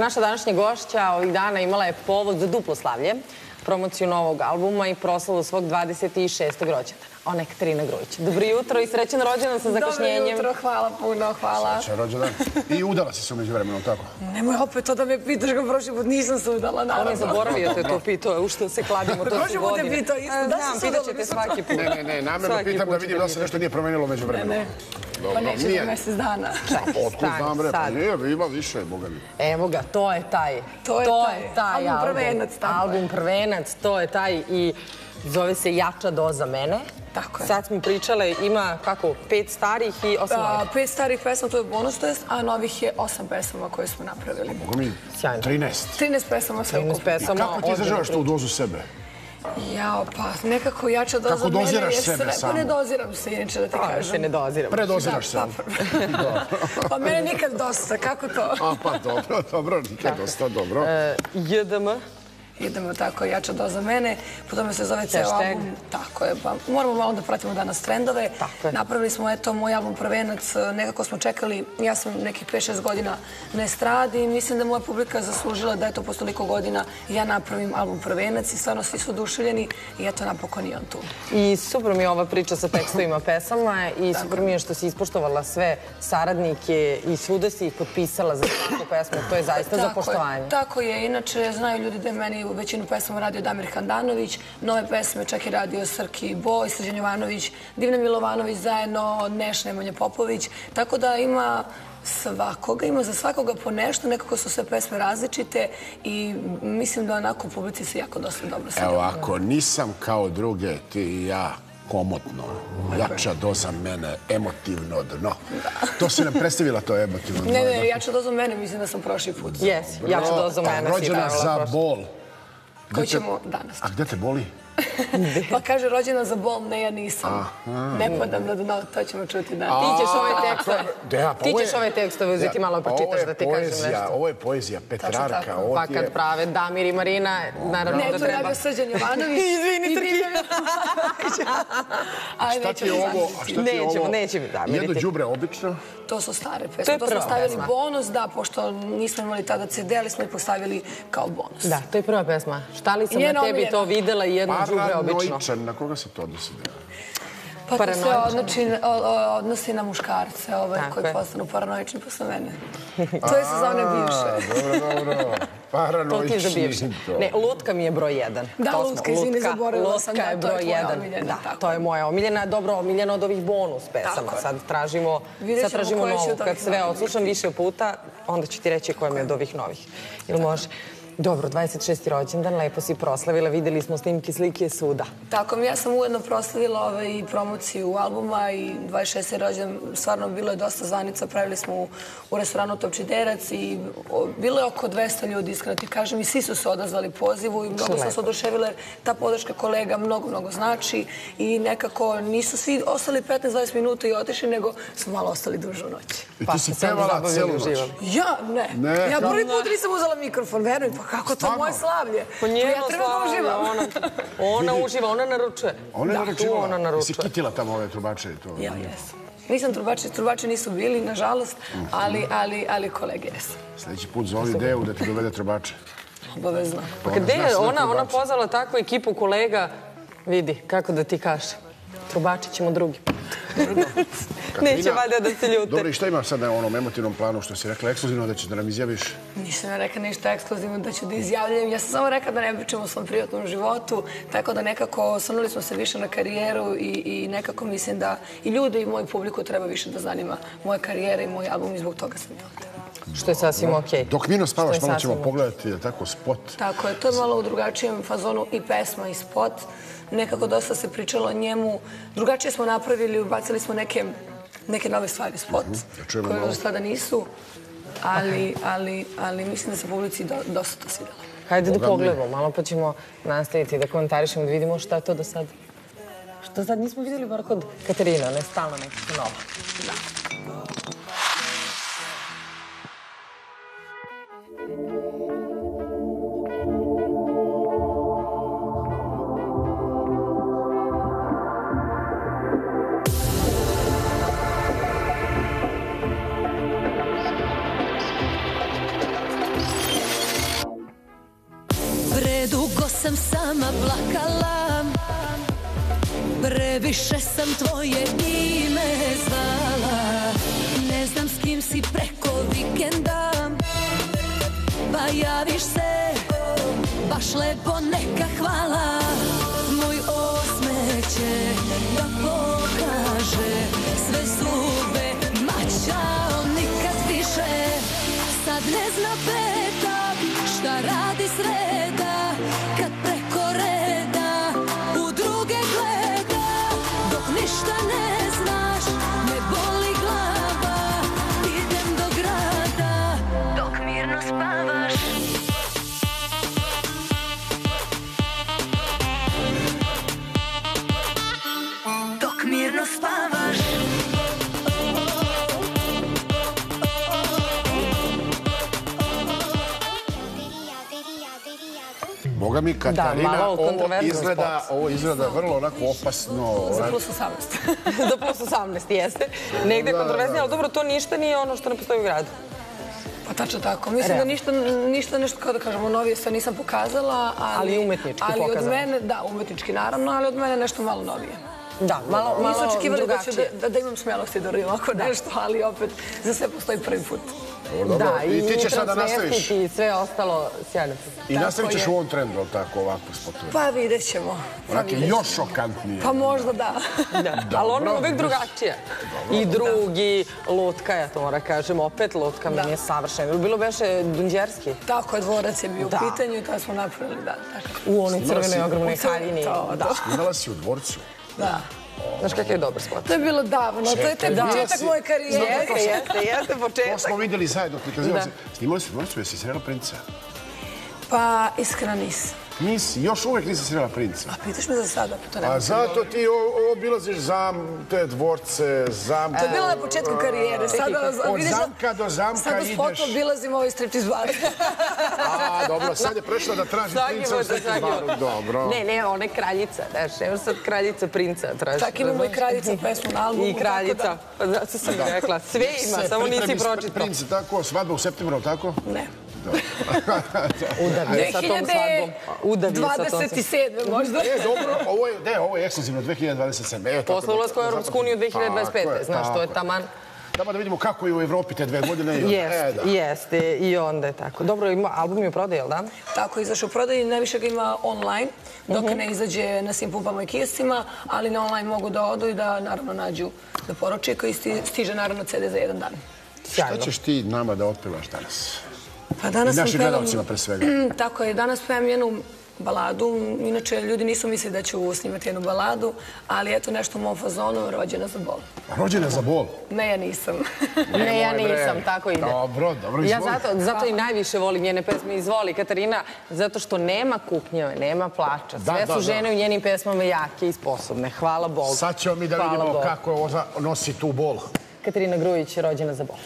Naša današnja gošća ovih dana imala je povod za duplo slavlje, promociju novog albuma i proslavu svog 26. rođendana. Ona je Katarina Grujić. Dobro jutro i srećan rođendan sa zakašnjenjem. Dobro jutro, hvala puno, hvala. Srećan rođendan. I udala si se umeđu vremenom, tako? Nemoj opet to da me pitaš ga prošli put, nisam se udala, naravno. On je zaboravio te to pitao, u što se kladimo, to su godine. Prošli put je pitao isto, da sam se udala. Znam, svaki put. Ne, ne, ne, namjerno pitam da vidim da se nešto nije promenilo umeđu vremenom. Ne. Pa neće do mjesec dana. Otkud znam, bre, pa nije, ima više, boga mi. Evo ga, to je taj. To je taj. Album prvenac, je. Album prvenac, to je taj i zove se Jača doza mene. Tako je. Sad smo pričale, ima kako, pet starih i osam novih? Pet starih pesama, to je bonus test, a novih je osam pesama koje smo napravili. Boga mi, 13. 13 pesama sve ukupno. I kako ti izražavaš to u dozu sebe? Jao, pa nekako jača doza mene. Kako doziraš sebe samo? Pa ne doziram se, inače da ti kažem. Pa se ne doziram. Predoziraš se. Pa mene nikad dosta, kako to? A pa dobro, dobro, nikad dosta, dobro. E, JDM? Idemo tako jača doza mene. Po tome se zove ceo album. Tako je. Pa moramo malo da pratimo danas trendove. Napravili smo, eto, moj album Prvenac. Nekako smo čekali, ja sam nekih 5-6 godina na estradi i mislim da moja publika zaslužila da, eto, po toliko godina ja napravim album Prvenac i stvarno svi su oduševljeni i eto, napokon i on tu. I super mi je ova priča sa tekstovima pesama i super mi je što si ispoštovala sve saradnike i svuda si ih potpisala za svaku pesmu. To je zaista za poštovanje. Tako je. Inače, znaju ljudi da je meni većinu pesama radio Damir Handanović, nove pesme čak i radio Srki Boj, Srđan Jovanović, Divna Milovanović zajedno, Neš Nemanja Popović. Tako da ima svakoga, ima za svakoga po nešto, nekako su sve pesme različite i mislim da onako u publici se jako dosta dobro sve Evo, ako nisam kao druge, ti i ja, komotno, jača doza mene, emotivno dno. To si nam predstavila, to emotivno dno. Ne, ne, jača doza mene, mislim da sam prošli put. Jes, jača doza mene. Rođena za bol. Ko ćemo danas? A gde te boli? Pa kaže, rođena za bol, ne, ja nisam. Ne padam na dno, to ćemo čuti danas. Ti ćeš ove tekstove, ti ćeš ove tekstove uzeti malo pa čitaš da ti kažem nešto. Ovo je poezija Petrarka. Pa kad prave Damir i Marina, naravno da treba. Ne, tu radio Srđan Jovanović. Izvini, Trkija. Šta ti je ovo? Nećemo, nećemo. Jedno džubre obično? To su stare pesme. To smo stavili bonus, da, pošto nismo imali tada CD, ali smo ih postavili kao bonus. Da, to je prva pesma. Šta li sam na tebi to videla i jedno džubre? Paranoičan, na koga se to odnosi? Pa to se odnosi na muškarce ovaj, koji postanu paranoični posle mene. To je sezone bivše. Dobro, dobro. Paranoični. To bivše. Ne, Lutka mi je broj jedan. Da, Lutka, izvini, zaboravila sam. Lutka je broj jedan. Da, to je moja omiljena. Dobro, omiljena od ovih bonus pesama. Sad tražimo novu. Kad sve odslušam više puta, onda ću ti reći koja mi je od ovih novih. Ili može? Dobro, 26. rođendan, lepo si proslavila, videli smo snimke slike suda. Tako mi, ja sam ujedno proslavila ovaj, promociju albuma i 26. rođendan, stvarno bilo je dosta zvanica, pravili smo u restoranu Topčiderac i bilo je oko 200 ljudi, iskreno ti kažem, i svi su se odazvali pozivu i mnogo sam se oduševila, ta podrška kolega mnogo, mnogo znači i nekako nisu svi ostali 15-20 minuta i otišli, nego su malo ostali dužu noć. I ti si pevala celu noć? Ja, ne. Ja prvi put nisam uzela mikrofon, veruj, pa kako to moje slavlje? Po njeno ja treba da uživam. Ona uživa, ona naručuje. Ona je naručivala? Ona naručuje. Si kitila tamo ove trubače i to? Ja, jesam. Nisam trubače, trubače nisu bili, nažalost, ali, ali, ali kolege jesam. Sljedeći put zove ideju da ti dovede trubače. Obavezno. Pa gde je ona, ona pozvala takvu ekipu kolega, vidi, kako da ti kaže. Trubači ćemo drugi put. Neće valjda da se ljute. Dobro, i šta ima sad na onom emotivnom planu što si rekla ekskluzivno da će da nam izjaviš? Nisam ja rekla ništa ekskluzivno da ću da izjavljam. Ja sam samo rekla da ne pričam o svom privatnom životu, tako da nekako osvrnuli smo se više na karijeru i nekako mislim da i ljudi i moju publiku treba više da zanima moja karijera i moj album i zbog toga sam ovdje. Što je sasvim okej. Dok Mino spavaš, malo ćemo pogledati tako spot. Tako je, to je malo u drugačijem fazonu i pesma i spot nekako dosta se pričalo o njemu. Drugačije smo napravili, ubacili smo neke, neke nove stvari, spot, mhm, koje do sada nisu, ali, ali, ali mislim da se publici do, dosta to svidjelo. Hajde da pogledamo, malo pa ćemo nastaviti da komentarišemo, da vidimo šta je to do sad. Što sad nismo vidjeli bar kod Katarina, ne stalno nekako novo. Da. Predugo sam sama plakala. Previše sam tvoje ime zvala. Ne znam s kim si preko vikenda. Pa javiš se Baš lepo neka hvala. Boga mi, Katarina, ovo izgleda, spot. ovo izgleda vrlo onako opasno. Za onako- plus 18. Do plus 18 jeste. Negde je kontroverznije, ali dobro, to ništa nije ono što ne postoji u gradu. Pa tačno tako. Mislim da ništa, ništa nešto, kao da kažemo, novije sve nisam pokazala. Ali, Ali umetnički ali pokazala. od mene, da, umetnički naravno, ali od mene nešto malo novije. Da, malo, Nisu malo očekivali da, ću drugačije. da, da, da imam smelosti da uradim ovako nešto, ali opet za sve postoji prvi put. Dobro, dobro. Da, I ti ćeš sada nastaviš. I sve ostalo sjajno. I Tako nastavit ćeš je. u ovom trendu, ali tako, ovako spotuje. Pa vidjet ćemo. Pa, ćemo. još šokantnije. pa možda da. Da. Ali ono je uvek drugačije. I drugi, lutka, ja to moram kažem, opet lutka meni je savršena. Bilo beše Dunđerski Tako je, dvorac je bio u pitanju i to smo napravili, da. Tako. u onoj Snimala crvenoj ogromnoj haljini. to, Da. to. Imala si u dvorcu. Da. Znaš kakav je dobar spot. To je bilo davno, to je početak moje karijere. Jeste, jeste, jeste To početak. smo vidjeli zajedno, prikazivali Da. se. Snimali u dvorcu, jesi srela princa? Pa, iskreno nisam. Nisi, još uvek nisi srela princa. A pitaš me za sada, pa to ne A zato ti o- obilaziš zam, te dvorce, zamke. To je bilo na početku karijere. Sada, Od vidiš zamka do zamka Sada s ideš. fotom obilazim ovaj striptiz bar. A, dobro, sad je prešla da traži princa u svaki baru. Dobro. Ne, ne, ona je kraljica, znaš, evo sad kraljica princa traži. Čak imamo i kraljica pesmu na albumu. I tako kraljica, da- pa zato sam rekla, sve ima, samo nisi pripremi pročitao. Princ, tako, svadba u septembru, tako? Ne. Udavi sa tom svadbom. Udavi sa tom svadbom. 2027. možda. E, dobro, ovo je, ne, ovo je ekskluzivno 2027. Evo, tako Posle ulazka u Europsku uniju Tako 2025. je, Znaš, to je taman. Tamo da vidimo kako je u Evropi te dve godine. i E, Jeste, da. jeste. I onda je tako. Dobro, ima, album je u prodaju, jel da? Tako, izašao u prodaju, najviše ga ima online, dok ne izađe na svim pumpama i kioscima, ali na online mogu da odu i da naravno nađu da poruče koji sti- stiže naravno CD za jedan dan. Šta ćeš ti nama da otpevaš danas? Pa danas I sam našim pevam- gledalcima pre svega. Tako je, danas pevam jednu baladu. Inače, ljudi nisu mislili da ću snimati jednu baladu, ali eto nešto u mom fazonu, rođena za bol. Rođena za bol. Ne, ja nisam. Ne, ja nisam, tako ide. Dobro, dobro, Ja izvoli. zato, zato i najviše volim njene pesme. Izvoli, Katarina, zato što nema kuknjave, nema plača. Da, Sve da, su da. žene u njenim pesmama jake i sposobne. Hvala Bogu. Sad ćemo mi da Hvala vidimo Bogu. kako nosi tu bol. Katarina Grujić, rođena za bol.